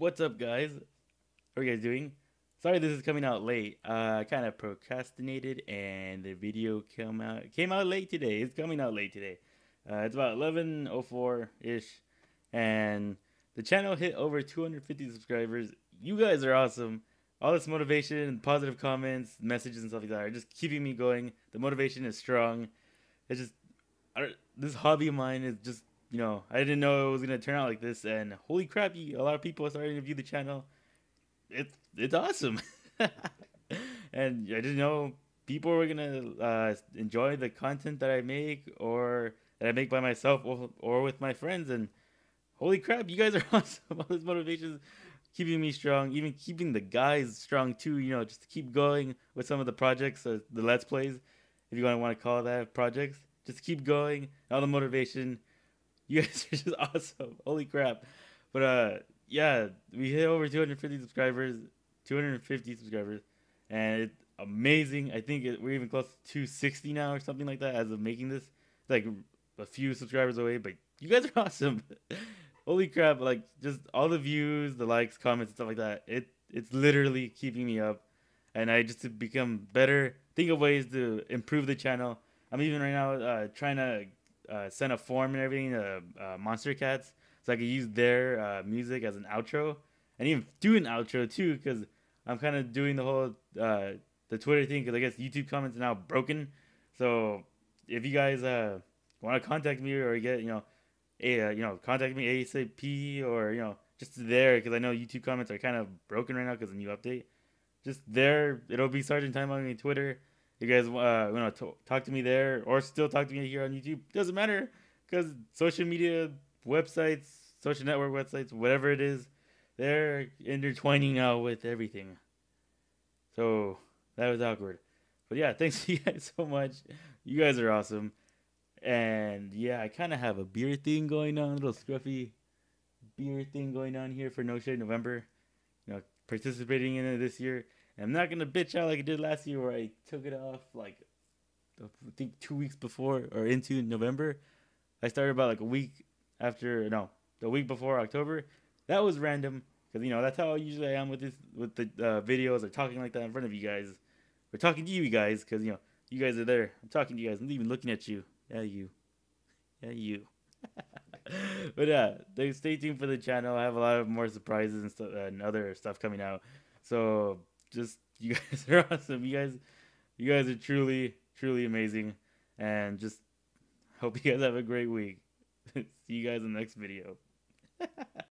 What's up, guys? How are you guys doing? Sorry this is coming out late. Uh, I kind of procrastinated, and the video came out came out late today. It's coming out late today. Uh, it's about 11:04 ish, and the channel hit over 250 subscribers. You guys are awesome. All this motivation, positive comments, messages, and stuff like that are just keeping me going. The motivation is strong. It's just I, this hobby of mine is just you know I didn't know it was gonna turn out like this, and holy crap! A lot of people are starting to view the channel. It's it's awesome, and I didn't know people were gonna uh, enjoy the content that I make or that I make by myself or, or with my friends. And holy crap, you guys are awesome! All this motivation is keeping me strong, even keeping the guys strong too. You know, just to keep going with some of the projects, uh, the let's plays, if you want to want to call that projects. Just keep going. All the motivation. You guys are just awesome. Holy crap! But uh, yeah, we hit over 250 subscribers, 250 subscribers, and it's amazing. I think it, we're even close to 260 now or something like that as of making this. It's like a few subscribers away, but you guys are awesome. Holy crap! Like just all the views, the likes, comments, and stuff like that. It it's literally keeping me up, and I just to become better, think of ways to improve the channel. I'm even right now uh, trying to uh, send a form and everything to uh, Monstercats so I could use their uh, music as an outro and even do an outro too because I'm kind of doing the whole uh, the Twitter thing because I guess YouTube comments are now broken. So if you guys uh, want to contact me or get you know a uh, you know contact me ASAP or you know just there because I know YouTube comments are kind of broken right now because of the new update. Just there, it'll be Sergeant Time on Twitter. You guys uh, want to talk to me there or still talk to me here on YouTube? Doesn't matter because social media websites, social network websites, whatever it is, they're intertwining now with everything. So that was awkward. But yeah, thanks you guys so much. You guys are awesome. And yeah, I kind of have a beer thing going on, a little scruffy beer thing going on here for No Shave November. You know, participating in it this year. I'm not gonna bitch out like I did last year, where I took it off like I think two weeks before or into November. I started about like a week after no, the week before October. That was random because you know that's how usually I am with this with the uh, videos or talking like that in front of you guys. We're talking to you guys because you know you guys are there. I'm talking to you guys. I'm even looking at you. Yeah, you. Yeah, you. but yeah, they stay tuned for the channel. I have a lot of more surprises and stuff and other stuff coming out. So just you guys are awesome. You guys, you guys are truly, truly amazing, and just hope you guys have a great week. See you guys in the next video.